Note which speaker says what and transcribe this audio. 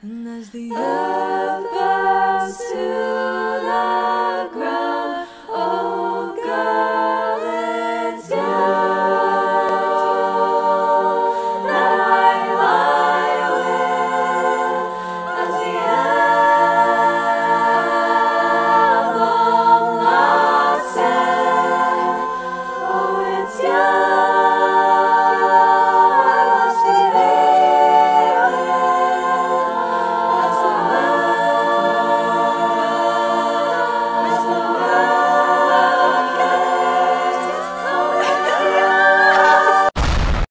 Speaker 1: And as the earth